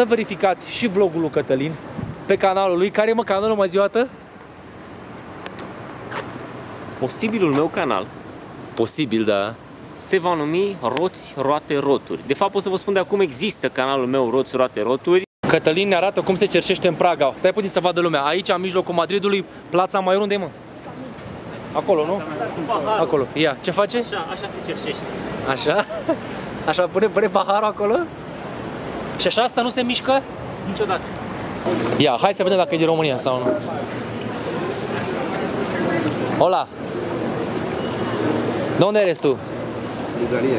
să verificați și vlogul lui Cătălin pe canalul lui. Care e mă canalul mai zioată? Posibilul meu canal Posibil, da. se va numi Roți, Roate, Roturi. De fapt, pot să vă spun de acum există canalul meu Roți, Roate, Roturi. Cătălin ne arată cum se cerșește în Praga. Stai puțin să vadă lumea. Aici, în mijlocul Madridului, plața mai unde mă? Acolo, nu? Acolo. Ia, ce face? Așa, așa se cerșește. Așa? Așa pune, pune paharul acolo? Și așa asta nu se mișcă? Niciodată. Ia, hai să vedem dacă e din România sau nu. Hola. De unde eres tu? Bulgaria.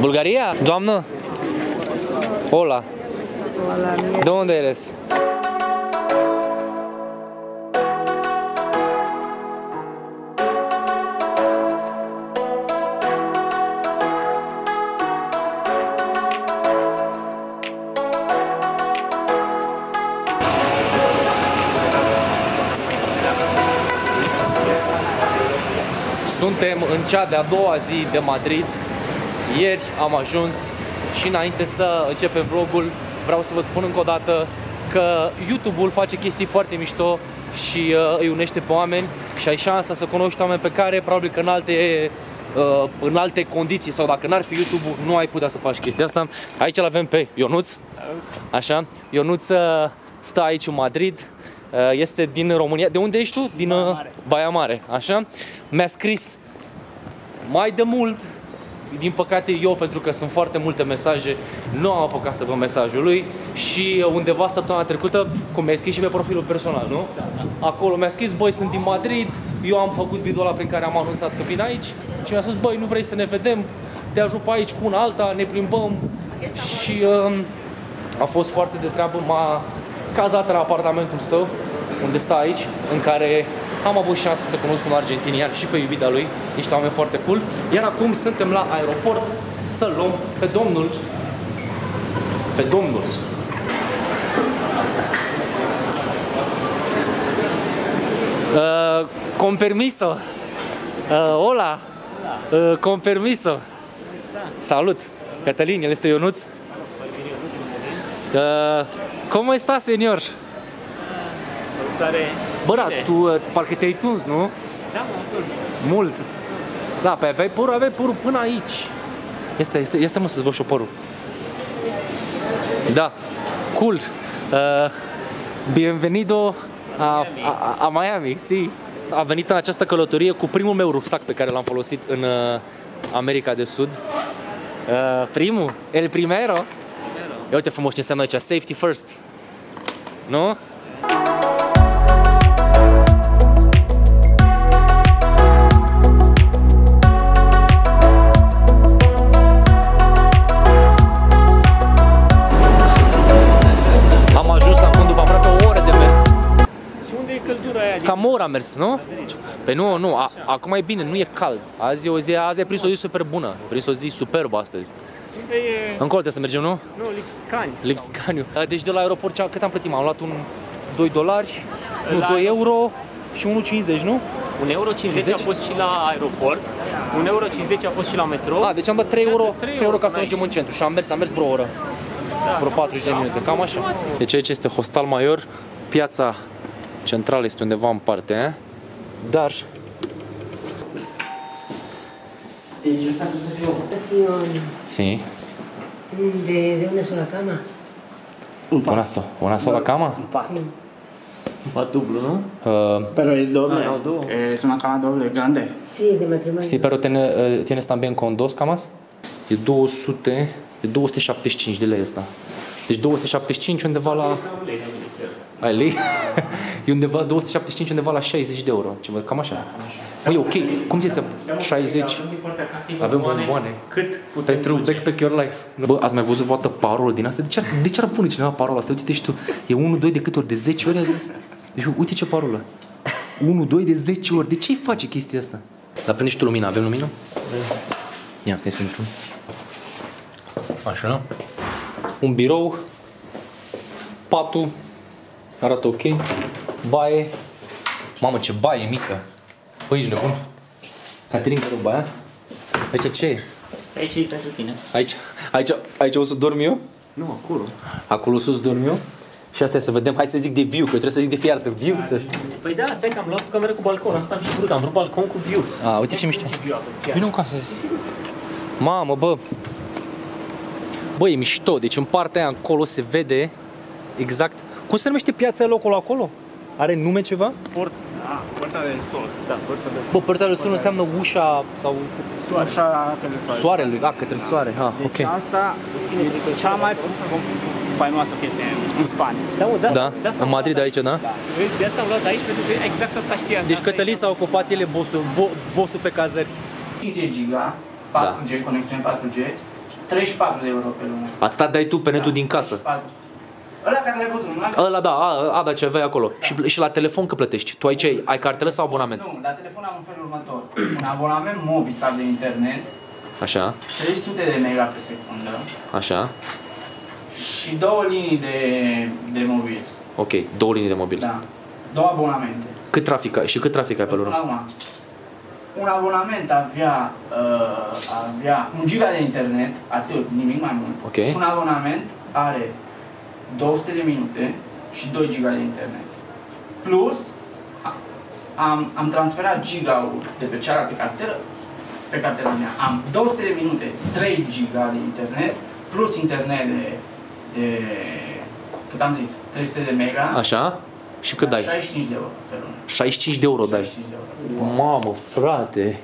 Bulgaria? Doamnă? Hola. De unde eres? Suntem în cea de-a doua zi de Madrid. Ieri am ajuns și înainte să începem vlogul, vreau să vă spun încă o dată că YouTube-ul face chestii foarte mișto și uh, îi unește pe oameni și ai șansa să cunoști oameni pe care probabil că în alte uh, în alte condiții sau dacă n-ar fi YouTube-ul nu ai putea să faci chestia asta. Aici l avem pe Ionuț. Așa. Ionuț uh, stă aici în Madrid. Uh, Este din România. De unde ești tu? Din Baia Mare. Baia Mare. Așa. Mi-a scris mai de mult din păcate eu, pentru că sunt foarte multe mesaje, nu am apucat să văd mesajul lui și undeva săptămâna trecută, cum mi-ai scris și pe profilul personal, nu? Acolo mi-a scris, băi, sunt din Madrid, eu am făcut video ăla prin care am anunțat că vin aici. Și mi-a spus, băi, nu vrei să ne vedem, te ajut pe aici cu una alta, ne plimbăm. Și um, a fost foarte de treabă, m-a cazat la apartamentul său, unde stă aici, în care am avut șansa să cunosc un argentinian și pe iubita lui, niște oameni foarte cool. Iar acum suntem la aeroport să luăm pe domnul, pe domnul. Uh, con permiso. Uh, hola. Uh, con permiso. Salut. Cătălin, el este Ionuț. Uh, ¿Cómo está, señor? Salutare. Bă, da, Bine. tu uh, parcă te-ai tuns, nu? Da, m-am întors. Mult. Da, pe aveai părul, aveai părul până aici. Este, este, este mă să-ți văd și eu părul. Da, cool. Uh, bienvenido a, a, a Miami, si. A venit în această călătorie cu primul meu rucsac pe care l-am folosit în uh, America de Sud. Uh, primul, el primero. Ia uite frumos ce înseamnă aici, safety first. Nu? Cam o oră am mers, nu? Madrid? Păi nu, nu, a, acum e bine, nu e cald. Azi e o zi, azi ai prins o zi super bună. Ai prins o zi superbă astăzi. Unde e... Încolo trebuie să mergem, nu? Nu, Lipscani. Lipscaniu. Deci de la aeroport ce- cât am plătit? M-am luat un 2 dolari, nu, La- 2 euro și 1,50, nu? 1,50 euro a 50? fost și la aeroport, 1,50 euro a fost și la metrou. A, deci am dat 3 euro, 3 3 euro ca să până mergem în aici. centru și am mers, am mers vreo oră. Da. Vreo 40 de minute, cam așa. Deci aici este Hostal Major, piața centrală este undeva în parte, eh? dar Sí. De, de una sola cama. Una, so- una sola cama? Un pat dublu, nu? Uh, Pero es doble. Ah, no, dos. es una cama doble, grande. Sí, de matrimonio. sí, pero tiene, uh, tienes también con dos camas? E 200, e 275 de lei asta. Deci 275 undeva la... Ai lei? e undeva, 275 undeva la 60 de euro. Ceva, cam așa. Măi, ok, cum zi să 60? Avem bomboane. Cât putem Pentru duce? Backpack Your Life. Bă, ați mai văzut vreodată parolul din asta? De ce ar, de ce ar pune cineva parola asta? Uite și tu, e 1, 2 de câte ori? De 10 ori a zis? Deci uite ce parolă. 1, 2 de 10 ori. De ce îi face chestia asta? Dar prinde și tu lumina. Avem lumină? Ia, stai să intru. Așa. Un birou. Patul. Arată ok. Baie. Mamă, ce baie mică. Păi, ești nebun. Caterin, care baia? Aici ce e? Aici e pentru tine. Aici, aici, aici o să dorm eu? Nu, acolo. Acolo sus dorm eu? Și asta e să vedem, hai să zic de view, că eu trebuie să zic de fiecare dată view. Să... Păi da, stai că am luat cameră cu balcon, asta am și vrut, am vrut balcon cu view. A, uite ce mișto. Ce view avem, chiar. Vino în casă. Mamă, bă. Bă, e mișto. Deci în partea aia încolo se vede exact... Cum se numește piața locul acolo? Are nume ceva? Port, da, porta de sol. Da, forța de Bă, portalul sul înseamnă ușa sau Așa către soare. soarele, da, către soare. Ha, Deci ok. asta e cea mai f- f- faimoasă chestie în Spania. Da, mă, de Da, de asta în am Madrid luat aici, da? Vezi, de asta am luat aici, pentru că exact asta știam. Deci Asta Cătălin e- s-a ocupat ele bossul, bo, bossul pe cazări. 5 giga, 4G, conexiune 4G, 34 de euro pe lună. Atâta dai tu pe netul din casă. 4. Ăla care l-ai văzut, nu l-ai Ăla da, a, a, da, ce aveai acolo. Și, și la telefon că plătești. Tu aici ai, ai cartelă sau abonament? Nu, la telefon am în felul următor. Un abonament Movistar de internet, Așa, 300 de mega pe secundă așa. și două linii de, de mobil. Ok, două linii de mobil. Da. Două abonamente. Cât trafic ai și cât trafic ai pe Vă spun lună? acum. Un abonament avea, uh, avea un giga de internet, atât, nimic mai mult. Ok. Și un abonament are 200 de minute și 2 giga de internet. Plus, a- am, am transferat giga-ul de pe cealaltă cartelă pe cartela mea. Am 200 de minute, 3 giga de internet, plus internet de, de cât am zis, 300 de mega. Așa? Și cât dai? 65 de euro pe lună. 65 de euro dai. 65 de euro. Mamă, frate.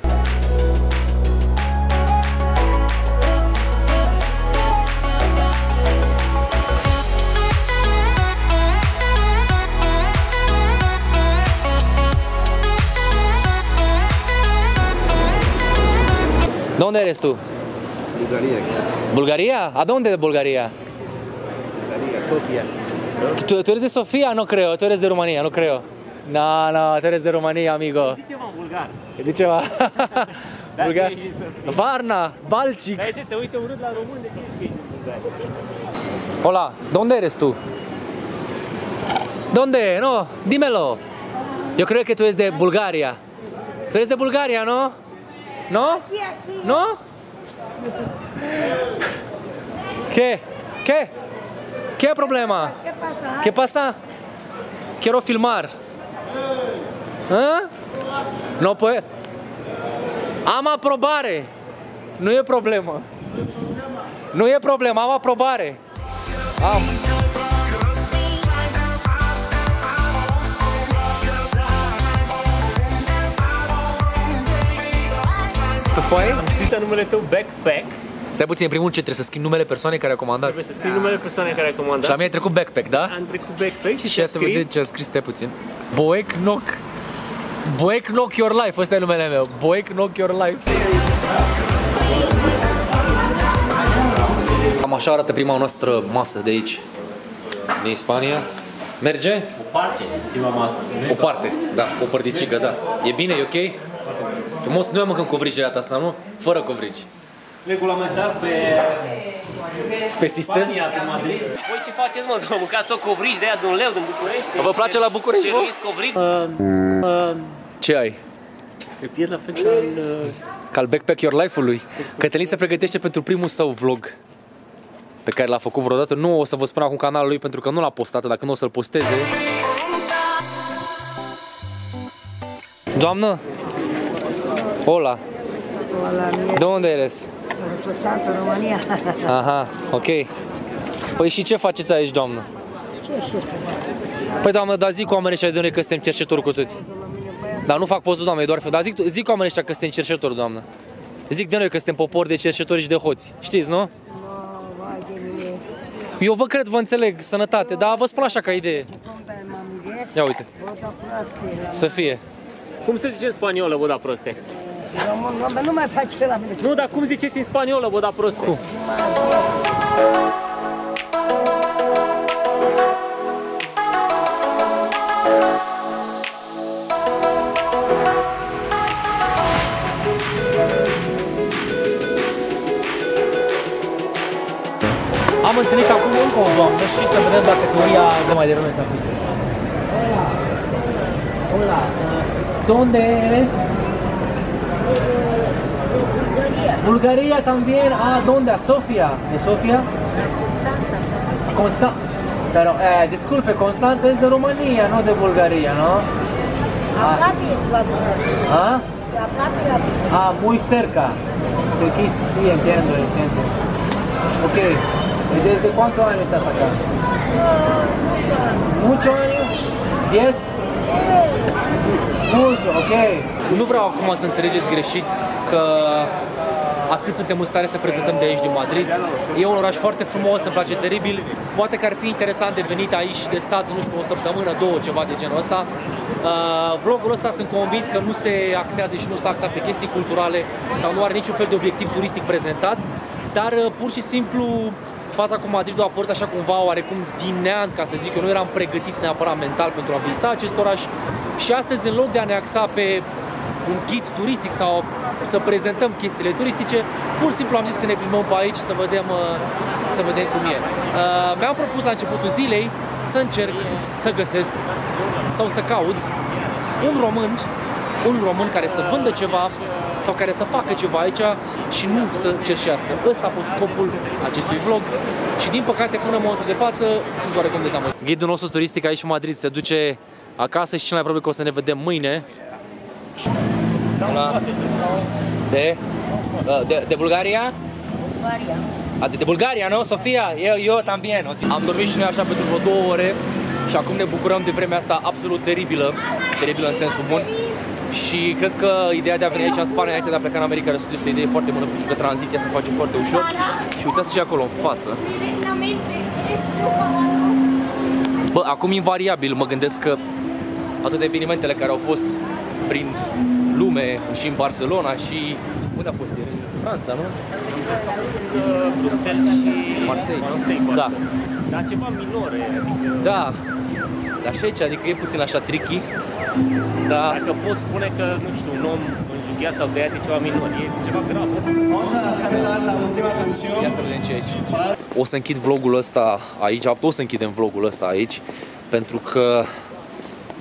¿Dónde eres tú? Bulgaria. ¿Bulgaria? ¿A dónde de Bulgaria? Sofia. ¿Tú, tú eres de Sofía? No creo. Tú eres de Rumanía, no creo. No, no, tú eres de Rumanía, amigo. Bulgar. Zice ceva. Da, Bulgar. Varna, Balcic. Dar ce se uită urât la român de ce ești că ești în Bulgaria. Hola, ¿dónde eres tú? ¿Dónde? No, dímelo. Yo creo que tú eres de Bulgaria. Tú eres de Bulgaria, ¿no? ¿No? ¿No? ¿Qué? ¿Qué? ¿Qué problema? ¿Qué pasa? ¿Qué pasa? Quiero filmar. ¿Ah? No puede. Am aprobare. Nu e problemă. Nu e problemă, am aprobare. Am. Pe foaie? Am scris la numele tău backpack. Stai puțin, în primul rând ce trebuie să schimbi numele persoanei care a comandat. Trebuie să scrii numele persoanei care a comandat. Și la mine a trecut backpack, da? Am trecut backpack și Și ce a ia să vedem scris? ce a scris, stai puțin. Boec Knock. Boec Knock Your Life, ăsta e numele meu. Boec Knock Your Life. Cam așa arată prima noastră masă de aici, din Spania. Merge? O parte, prima masă. O parte, da, o părticică, da. E bine, e ok? Frumos, noi mâncăm covrigi de data asta, nu? Fără covrigi. Regulamentar pe Pe sistem? Spania, pe Madrid. Voi ce faceți, mă? Mâncați tot covrigi de aia de un leu din București? Vă place la București, vă? Ceruiți covrig? Ce ai? Te pierd la fel ca în... uh, Ca al Backpack Your Life-ului. Cătălin se pregătește pentru primul său vlog pe care l-a făcut vreodată. Nu o să vă spun acum canalul lui pentru că nu l-a postat, dacă nu o să-l posteze. Doamnă? Hola. Hola, mie. De unde eres? Reprezentantă România. Aha, ok. Păi și ce faceți aici, doamnă? Ce și este? Păi, doamnă, dar zic cu oamenii ăștia de noi că suntem cercetori cu toți. Dar nu fac poză, doamne, e doar Dar zic, zic cu oamenii ăștia că suntem cercetori, doamnă. Zic de noi că suntem popor de cercetori și de hoți. Știți, nu? No, vai de mine. Eu vă cred, vă înțeleg, sănătate, dar vă spun așa ca idee. Cum dai mami Ia uite, Vota proastie la să fie. Cum se zice în spaniolă, bă, da proste? Român, român, nu mai face la mine. Nu, dar cum ziceți în spaniolă, bă, da proste? Cum? Am întâlnit acum încă o doamnă și să vedem dacă teoria de mai devreme se aplică. Hola. Hola. ¿Dónde eres? Bulgaria también. Ah, ¿dónde? ¿A Sofía? ¿De Sofía? Constan... Pero, eh, disculpe, Constanța es de România, nu de Bulgaria, ¿no? ¿Ah? La București. Ah, muy cerca. Sí, sí, entiendo, entiendo. Ok. ¿Y desde cuántos años estás acá? ¿Muchos años? ¿Diez? Mucho, ok. Nu vreau acum să înțelegeți greșit că atât suntem în stare să prezentăm de aici din Madrid. E un oraș foarte frumos, îmi place teribil. Poate că ar fi interesant de venit aici și de stat, nu știu, o săptămână, două, ceva de genul ăsta. Uh, vlogul ăsta sunt convins că nu se axează și nu se axa pe chestii culturale sau nu are niciun fel de obiectiv turistic prezentat, dar uh, pur și simplu faza cu Madridul a apărut așa cumva oarecum din neant, ca să zic eu, nu eram pregătit neapărat mental pentru a vizita acest oraș și astăzi în loc de a ne axa pe un ghid turistic sau să prezentăm chestiile turistice, pur și simplu am zis să ne plimbăm pe aici să vedem, uh, să vedem cum e. Uh, Mi-am propus la începutul zilei să încerc să găsesc sau să caut un român, un român care să vândă ceva sau care să facă ceva aici și nu să cerșească. Ăsta a fost scopul acestui vlog și din păcate până în momentul de față sunt oarecum dezamăgit. Ghidul nostru turistic aici în Madrid se duce acasă și cel mai probabil că o să ne vedem mâine. Hola. De? Uh, De, de Bulgaria? Bulgaria. A, de, de Bulgaria, nu? Sofia? Eu, eu también. Am dormit și noi așa pentru vreo două ore și acum ne bucurăm de vremea asta absolut teribilă, teribilă în sensul bun. Și cred că ideea de a veni aici în Spania înainte de a pleca în America de Sud este o idee foarte bună pentru că tranziția se face foarte ușor. Și uitați și acolo în față. Bă, acum invariabil mă gândesc că toate evenimentele care au fost prin lume și în Barcelona și unde a fost ieri? În Franța, nu? Bruxelles și Marseille, nu? Marseille, Da. Dar ceva minore, adică Da. Dar și aici, adică e puțin așa tricky. Da. dacă poți spune că, nu știu, un om înjunghiat sau tăiat e ceva minor, e ceva grav. Ia să vedem ce e aici. O să închid vlogul ăsta aici, o să închidem vlogul ăsta aici, pentru că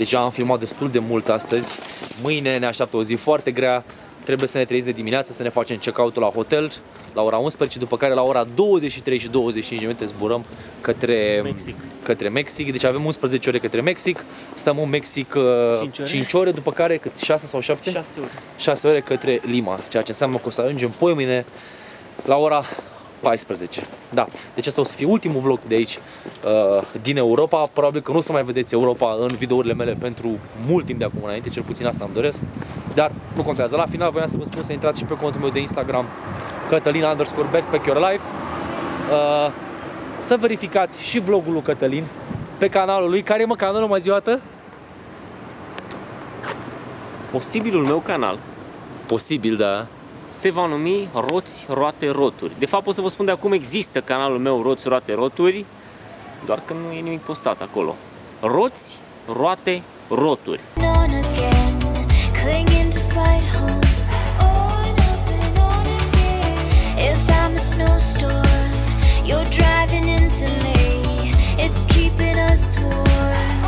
deja am filmat destul de mult astăzi. Mâine ne așteaptă o zi foarte grea. Trebuie să ne trezim de dimineață, să ne facem check-out-ul la hotel la ora 11, după care la ora 23 și 25 de minute zburăm către Mexic. către Mexic. Deci avem 11 ore către Mexic. Stăm în Mexic uh, Cinci ore. 5 ore, după care cât 6 sau 7? 6 ore. 6 ore către Lima, ceea ce înseamnă că o să ajungem poi mâine la ora 14. Da, deci asta o să fie ultimul vlog de aici uh, din Europa. Probabil că nu o să mai vedeți Europa în videourile mele pentru mult timp de acum înainte, cel puțin asta îmi doresc. Dar nu contează. La final voiam să vă spun să intrați și pe contul meu de Instagram Cătălin underscore backpack your life. Uh, să verificați și vlogul lui Cătălin pe canalul lui. Care e mă canalul mai zioată? Posibilul meu canal Posibil, da se va numi Roți, Roate, Roturi. De fapt, pot să vă spun de acum există canalul meu Roți, Roate, Roturi, doar că nu e nimic postat acolo. Roți, Roate, Roturi. Snowstorm, you're driving into me. It's keeping us warm.